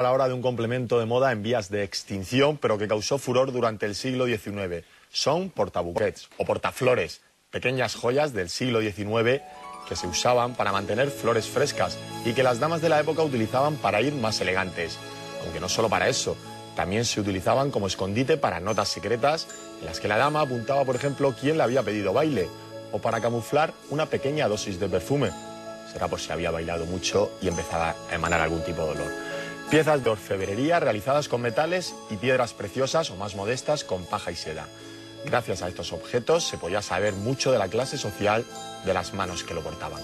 a la hora de un complemento de moda en vías de extinción, pero que causó furor durante el siglo XIX. Son portabuquets o portaflores, pequeñas joyas del siglo XIX que se usaban para mantener flores frescas y que las damas de la época utilizaban para ir más elegantes. Aunque no solo para eso, también se utilizaban como escondite para notas secretas en las que la dama apuntaba, por ejemplo, quién le había pedido baile o para camuflar una pequeña dosis de perfume. Será por si había bailado mucho y empezaba a emanar algún tipo de olor. Piezas de orfebrería realizadas con metales y piedras preciosas o más modestas con paja y seda. Gracias a estos objetos se podía saber mucho de la clase social de las manos que lo portaban.